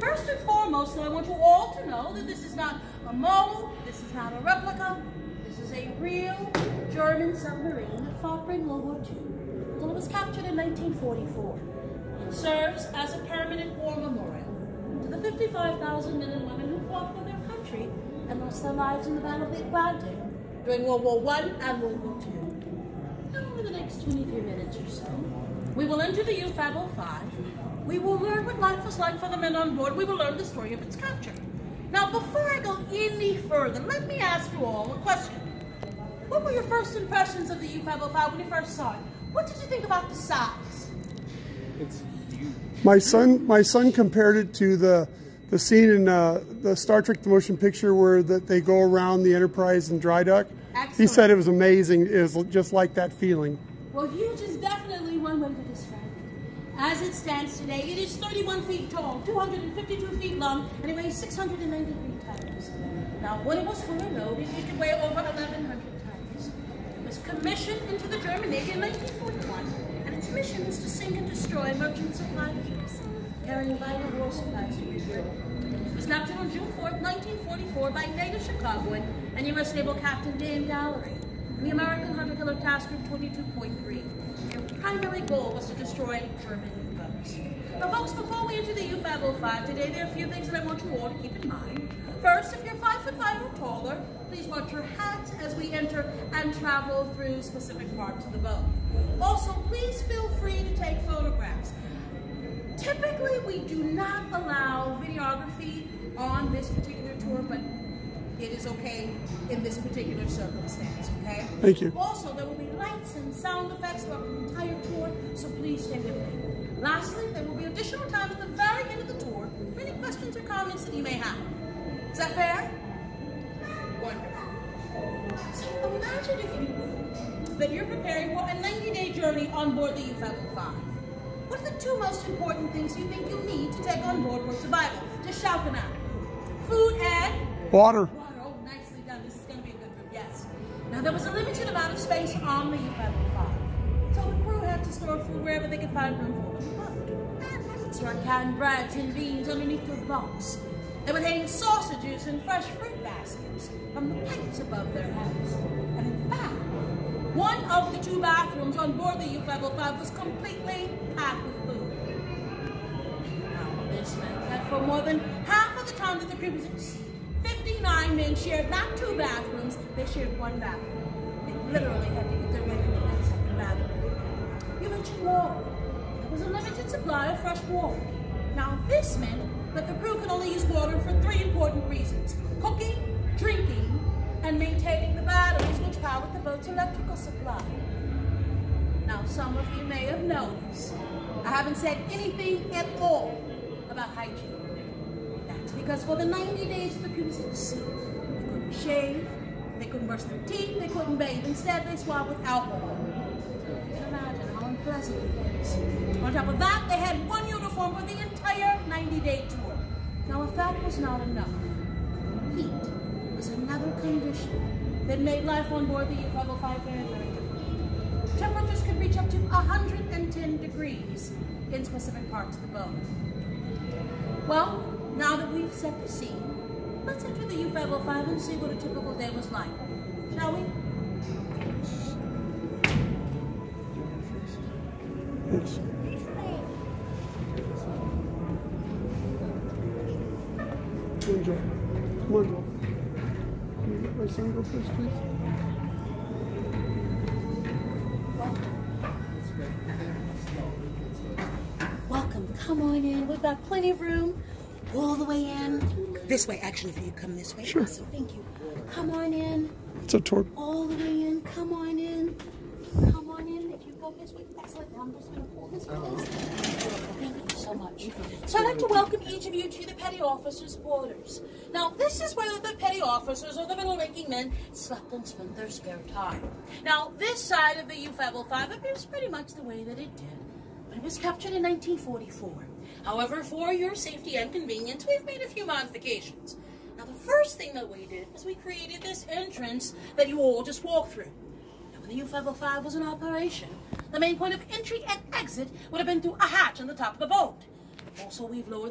First and foremost, I want you all to know that this is not a model, this is not a replica, this is a real German submarine that fought during World War II it was captured in 1944. It serves as a permanent war memorial to the 55,000 men and women who fought for their country and lost their lives in the Battle of the Atlantic during World War I and World War II. Over the next 23 minutes or so, we will enter the U-505. We will learn what life was like for the men on board. We will learn the story of its capture. Now, before I go any further, let me ask you all a question. What were your first impressions of the U-505 when you first saw it? What did you think about the size? It's My son, my son compared it to the the scene in uh, the Star Trek the motion picture where that they go around the Enterprise and dry dock. He said it was amazing. It was just like that feeling. Well, huge is definitely one way to describe it. As it stands today, it is 31 feet tall, 252 feet long, and it weighs 693 tons. Now, when it was fully loaded, it could weigh over 1,100 tons. It was commissioned into the German Navy in 1941, and its mission was to sink and destroy merchant supply ships carrying vital war supplies to Europe. It was captured on June 4, 1944 by native Chicagoan and U.S. Naval Captain Dan Gallery in the American Hunter-Killer Task Group 22.3. Primary goal was to destroy German U-boats. Now, folks, before we enter the U-505 today, there are a few things that I want you all to keep in mind. First, if you're 5 foot 5 or taller, please watch your hat as we enter and travel through specific parts of the boat. Also, please feel free to take photographs. Typically, we do not allow videography on this particular tour, but it is okay in this particular circumstance, okay? Thank you. Also, there will be lights sound effects throughout the entire tour, so please stay with me. Lastly, there will be additional time at the very end of the tour for any questions or comments that you may have. Is that fair? Wonderful. So imagine, if you will, that you're preparing for a 90-day journey on board the U-505. What are the two most important things you think you'll need to take on board for survival? Just shout them out. Food and Water. There was a limited amount of space on the U-505, so the crew had to store food wherever they could find room for them. Store canned breads and beans underneath their bunks. They would hang sausages and fresh fruit baskets from the pipes above their heads. And in fact, one of the two bathrooms on board the U-505 was completely packed with food. Now, this meant that for more than half of the time that the crew was 59 men shared not two bathrooms, they shared one bathroom. They literally had to get their way into that second bathroom. You mentioned water. There was a limited supply of fresh water. Now, this meant that the crew could only use water for three important reasons. Cooking, drinking, and maintaining the batteries which powered the boat's electrical supply. Now, some of you may have noticed, I haven't said anything at all about hygiene. Because for the 90 days at sea, they couldn't shave, they couldn't brush their teeth, they couldn't bathe. Instead, they swabbed with alcohol. Can imagine how unpleasant it was. On top of that, they had one uniform for the entire 90-day tour. Now, if that was not enough, heat was another condition that made life on board the U-505 very, very difficult. Temperatures could reach up to 110 degrees in specific parts of the boat. Well, now that we've set the scene, let's enter the U-505 and see what a typical day was like. Shall we? Yes. Come on, Joel. Come on, Joel. Can you let my son go first, please? Welcome. Come on in. We've got plenty of room. All the way in. This way, actually, if you come this way. Sure. Awesome. Thank you. Come on in. It's a tour. All the way in. Come on in. Come on in. If you go this way, excellent. I'm just going to pull this way. Oh. Thank you so much. So I'd like to welcome each of you to the petty officers' quarters. Now, this is where the petty officers or the middle-ranking men slept and spent their spare time. Now, this side of the U-505 appears pretty much the way that it did when it was captured in 1944. However, for your safety and convenience, we've made a few modifications. Now, the first thing that we did was we created this entrance that you all just walked through. Now, when the U-505 was in operation, the main point of entry and exit would have been through a hatch on the top of the boat. Also, we've lowered